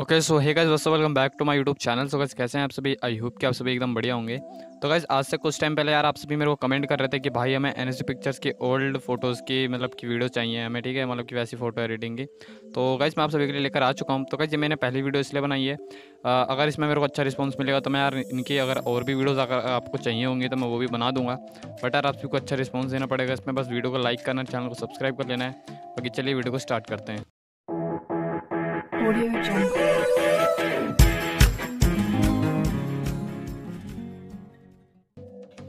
Okay so hey guys what's welcome back to my YouTube channel so guys कैसे हैं आप सभी? I hope कि आप सभी एकदम बढ़िया होंगे। तो गाइस आज से कुछ टाइम पहले यार आप सभी मेरे को कमेंट कर रहे थे कि भाई हमें एन पिक्चर्स की ओल्ड फ़ोटोज़ की मतलब की वीडियो चाहिए हमें, ठीक है? मतलब कि वैसी फ़ोटो एडिटिंग की। तो गाइस मैं आप सभी के लिए लेकर आ चुका हूँ। तो गाइस ये मैंने पहली वीडियो इसलिए बनाई है। अगर इसमें मेरे को अच्छा रिस्पॉन्स मिलेगा तो मैं यार इनकी अगर और भी वीडियोज़ अगर आपको चाहिए होंगी तो मैं वो भी बना दूँगा। बट यार आप सभी को अच्छा रिस्पॉन्स देना पड़ेगा। इसमें बस वीडियो को लाइक करना चैनल को सब्सक्राइब कर लेना है। बाकी चलिए वीडियो को स्टार्ट करते हैं। Audio.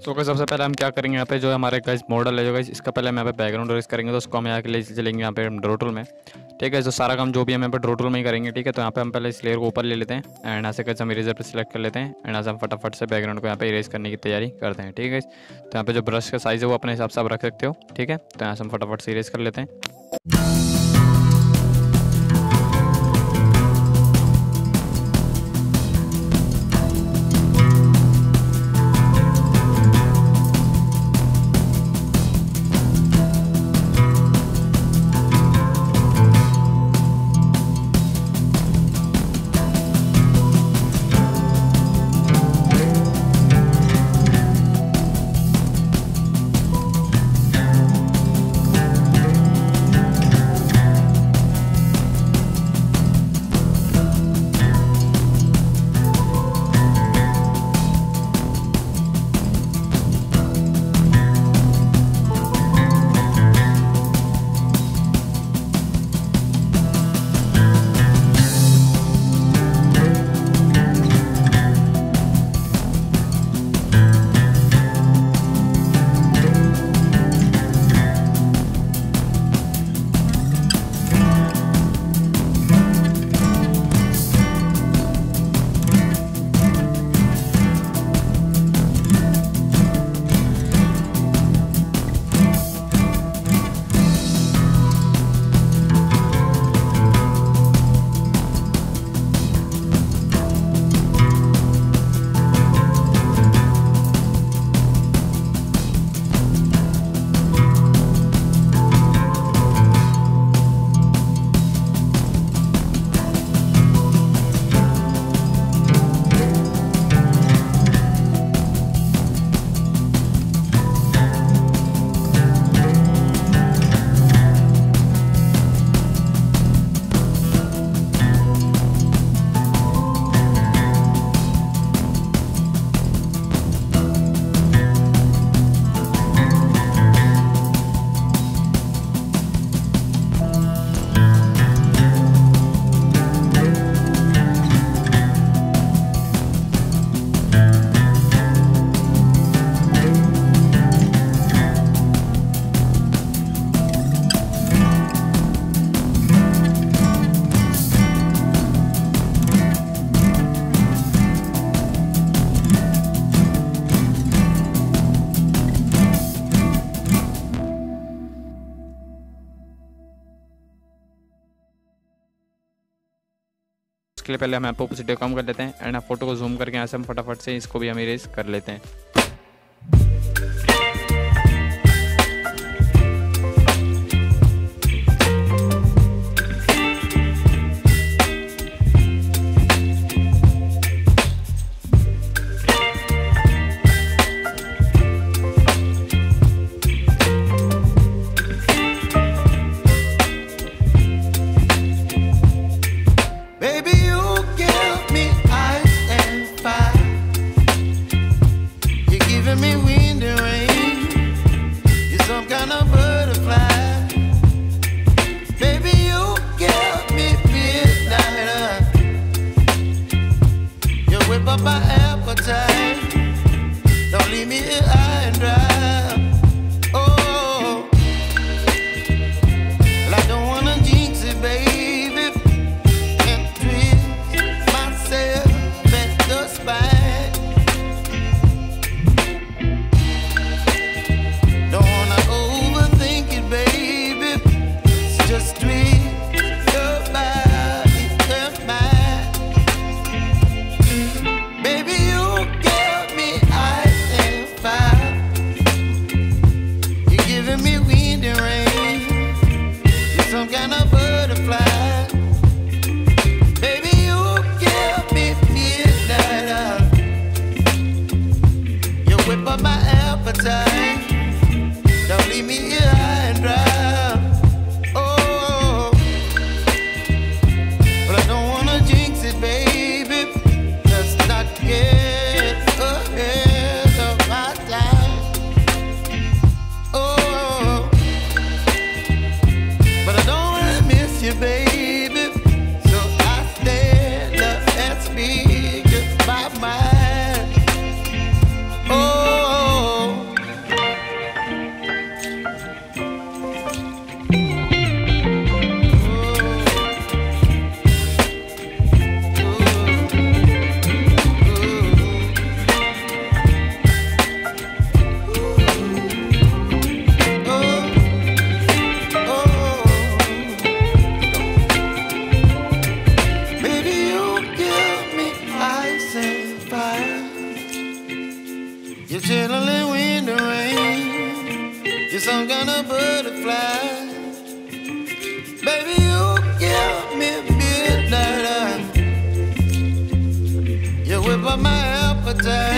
तो so, सबसे पहले हम क्या करेंगे यहाँ पे जो हमारे गाइस मॉडल है जो गाइस इसका पहले हम यहाँ पे बैकग्राउंड रेस करेंगे तो उसको हम यहाँ के लिए चलेंगे यहाँ पे ड्रोटूल में। ठीक है जो सारा काम जो भी हम यहाँ पे ड्रोटूल में ही करेंगे ठीक है? तो यहाँ पे हम पहले इस लेयर को ऊपर ले लेते हैं एंड यहाँ से कैसे हम इरेजर पर सिलेक्ट कर लेते हैं एंड यहाँ से हम फटाफट से बैकग्राउंड को यहाँ पे इरेज करने की तैयारी करते हैं ठीक है तो यहाँ पे जो ब्रश का साइज़ है वो अपने हिसाब से आप रख सकते हो ठीक है? तो यहाँ से हम फटाफट से इरेज कर लेते हैं। उसके लिए पहले हम यहाँ कम कर लेते हैं एंड फ़ोटो को जूम करके यहाँ से हम फटाफट से इसको भी हम इरेज कर लेते हैं। better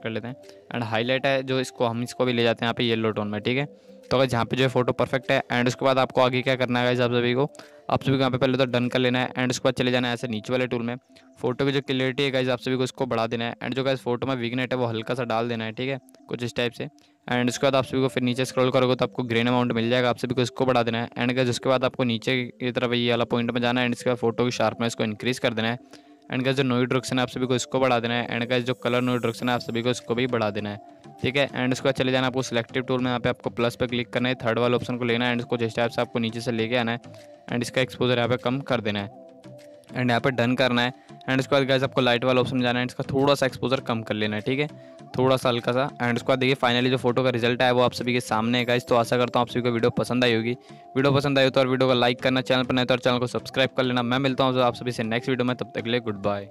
कर लेते हैं। एंड हाईलाइट है जो इसको, हम इसको भी ले जाते हैं यहाँ पे येलो टोन में, ठीक है? तो अगर जहाँ पे जो है फ़ोटो परफेक्ट है एंड उसके बाद आपको आगे क्या करना है आप सभी को? आप सभी को यहाँ पे पहले तो डन कर लेना है एंड उसके बाद चले जाना है ऐसे नीचे वाले टूल में। फ़ोटो की जो क्लियरिटी है गाइज़ आप सभी को इसको बढ़ा देना है। एंड जो गाइज़ फ़ोटो में वीकनेट है, वो हल्का सा डाल देना है, ठीक है? कुछ इस टाइप से। एंड उसके बाद आप सभी को फिर नीचे स्क्रॉल करोगे तो आपको ग्रेन अमाउंट मिल जाएगा, आप सभी को इसको बढ़ा देना है। एंड गाइज़ उसके बाद आपको नीचे की तरफ़ ये वाला पॉइंट में जाना है एंड इसके बाद फ़ोटो की शार्पनेस को इंक्रीज कर देना है। एंड का जो नोई ड्रक्शन है आप सभी को इसको बढ़ा देना है। एंड का जो कलर नोई ड्रक्शन है आप सभी को इसको भी बढ़ा देना है। ठीक है? एंड उसके बाद चले जाना आपको सिलेक्टिव टूल में, यहाँ पे आपको प्लस पे क्लिक करना है। थर्ड वाले ऑप्शन को लेना है एंड इसको जिस टाइप से आपको नीचे से लेके आना है। एंड इसका एक्सपोजर यहाँ पे कम कर देना है। एंड यहाँ पे डन करना है। एंड इसके बाद गैस आपको लाइट वाला ऑप्शन जाना है। इसका थोड़ा सा एक्सपोजर कम कर लेना है। ठीक है? थोड़ा सा हल्का सा। एंड उसके बाद देखिए फाइनली जो फ़ोटो का रिज़ल्ट है वो आप सभी के सामने है गाइस तो आशा करता हूँ आप सभी को वीडियो पसंद आई होगी। वीडियो पसंद आई हो तो और वीडियो को लाइक करना चैनल पर नहीं तो और चैनल को सब्सक्राइब कर लेना। मैं मिलता हूँ आप सभी से नेक्स्ट वीडियो में। तब तक ले गुड बाय